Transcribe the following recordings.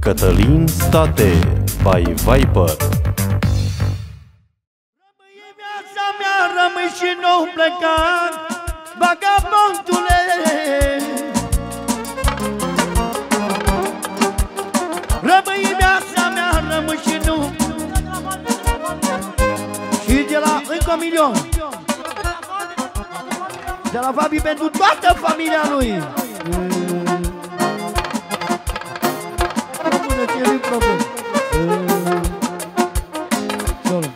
Cătălin State by Viper. Rămâi viața mea, rămâi și nu pleca Vagabondule Rămâi viața mea, rămâi și nu Și de la încă un milion. De la Fabi pentru toată familia lui. Bună, ce nu problem. Solo.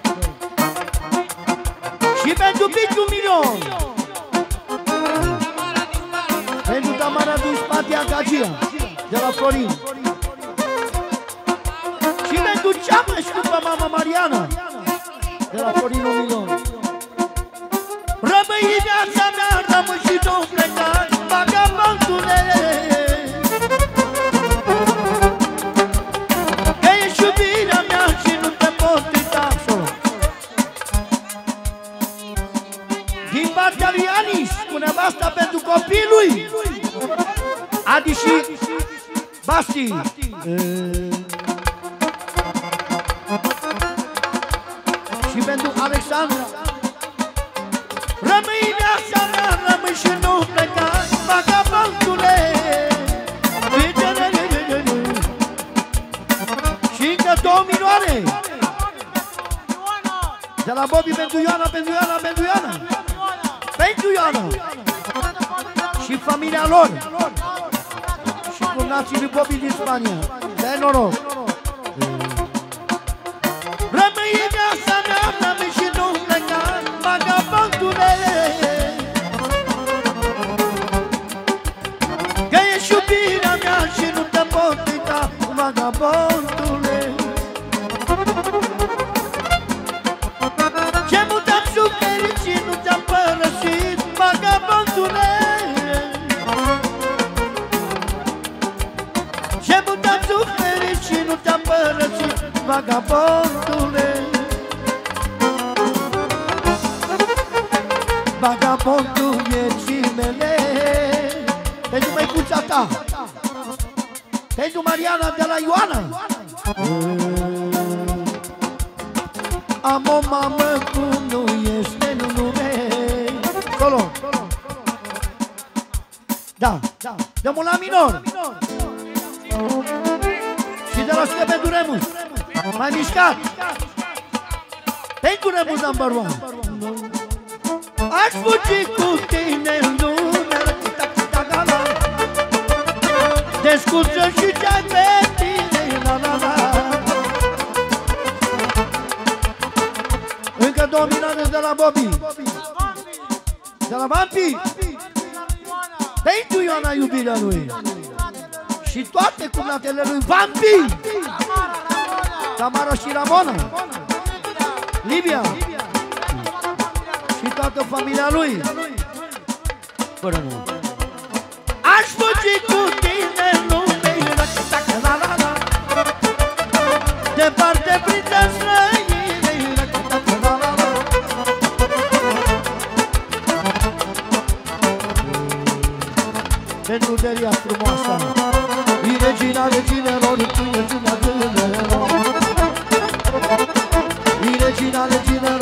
Și pentru Piciu milion. Pentru Tamara din Spatia Gagia De la Florin. Și pentru cea mai scumpă mama Mariana De la Florin un milion. Rămâi viața mea, rămâi și nu pleca nevasta pentru copilul Adi și Basti. Și pentru Alexandra. Rămâi viața mea, rămâi și nu pleca Vagabondule Și încă două milioane. De la Bobby pentru Ioana, pentru Ioana, pentru Ioana. Pentru Ioana Și familia lor. Și cu nații lui Bobby din Spania. De noroc. Rămâi Pentru Mariana de la Ioana. Am o mamă cum nu este în lume. Solo Da, da, dăm la minor. Și de la sută pentru Remus Mai mișcat. Pentru Remus number one. Aș fugi cu tine în lume Desculță și ce-ai pe tine la la la Încă două milioane de la Bobby. De la Vampi Pentru Ioana iubirea lui. Și toate cumnatele lui Vampi Tamara și Ramona. Livia. Și toată familia lui. Fără nu Aș fugi cu tine în Departe printre străini la la la Pentru delia frumoasă E regina reginelor Tu ești una tânărelor E regina reginelor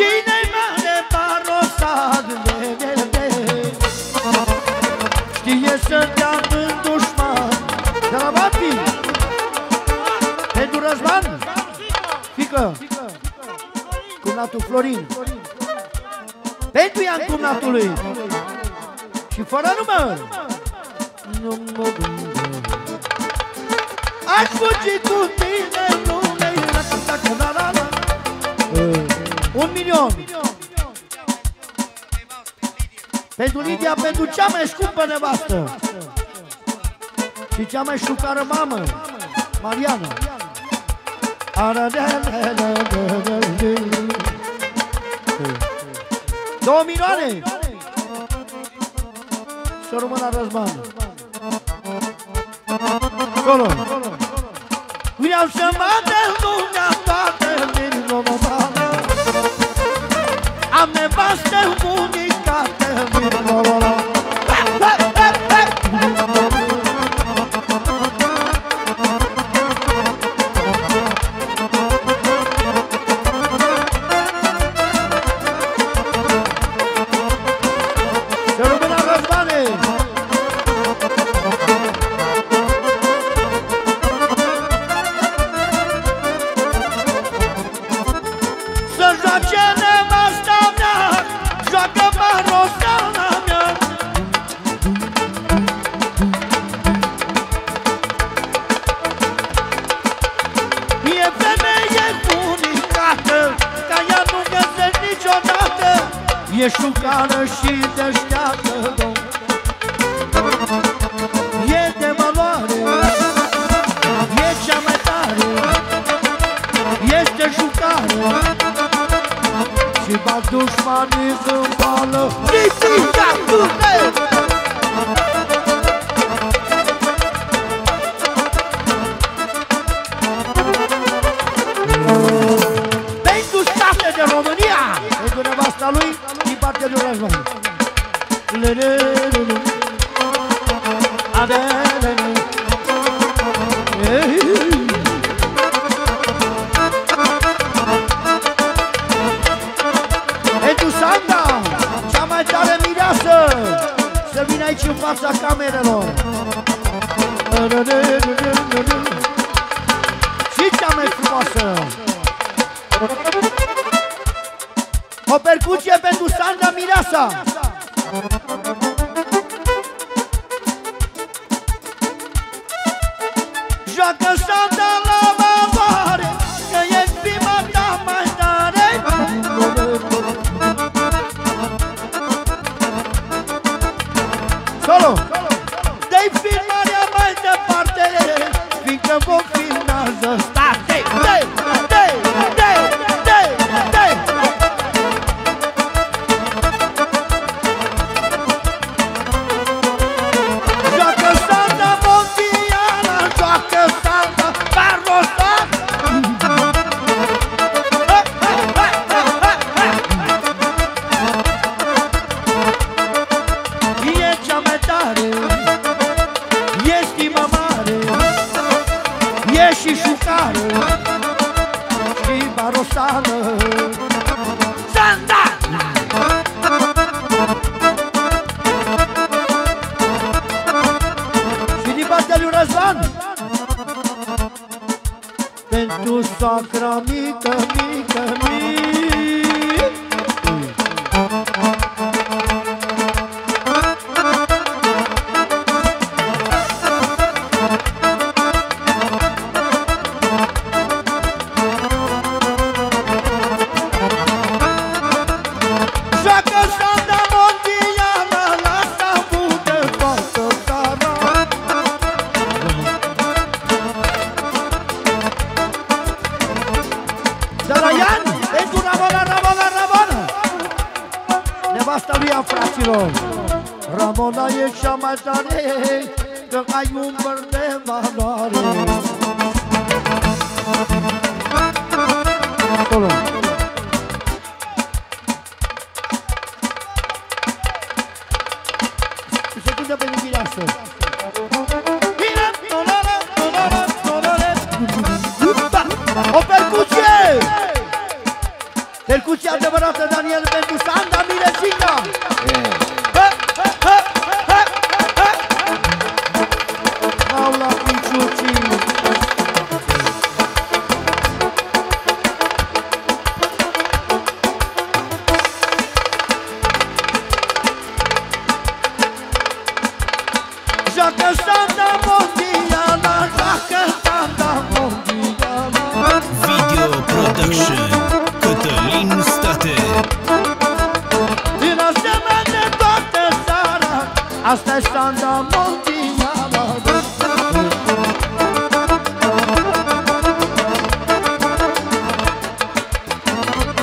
Cine-i mare barosat de, de, de Știe să dea în dușman De la Vampi. Pentru Răzvan. Fică. Cumnatul Florin. Pentru Ian cumnatului. Și fără număr. Nu mă Aș fugi cu tine milion Pentru Lidia, pentru cea mai scumpă nevastă. Și cea mai șucară mamă Mariana. Două milioane Să rămână Răzvan. Acolo. Vreau să mă dă lumea toată Am nevastă unicată bat dușmanii în bală Ridica tute Pentru state de România. Pentru nevasta lui Din partea lui Răzvan. Le-le-le-le. Joacă Sanda și șucară Și barosană Sanda! Și din partea lui Răzvan. Pentru soacra mică, mică, mică Nevasta lui a fraților. Ramona e cea mai tare Că ai un băr de valoare. Acolo adevărată, Daniel, pentru Sanda Sanda Mondiala Video Production Asta e Sanda Mondiala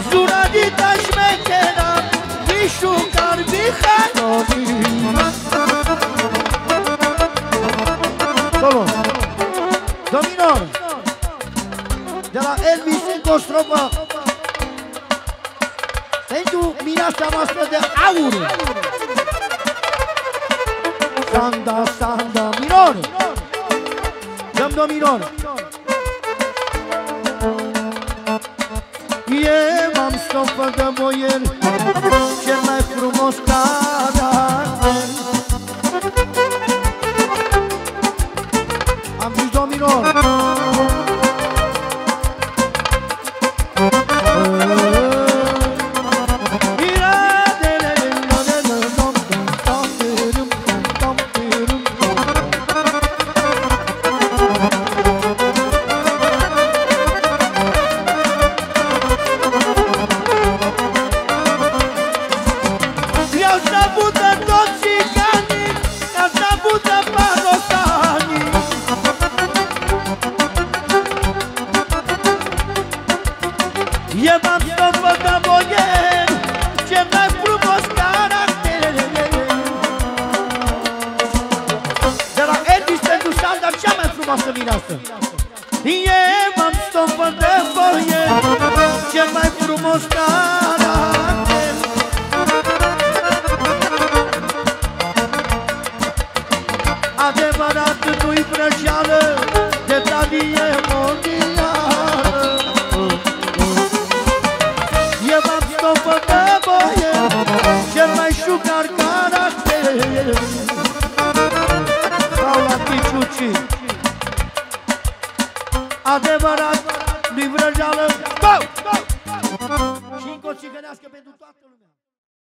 Zuradita șmechera Mișucar Mihanovi Solo Dominor De la Elvis încă o strofă pentru mireasa noastră de aur. Sanda, sanda, minor. Dăm do minor. E m-am stopă de boier, cel mai frumos caracter. E m-am stopă de boier Ce mai frumos caracter De la Elvis pentru Sandra Cea mai frumoasă mireasă E m-am stopă de boier Ce mai frumos caracter. Adevărat nu-i vrăjeală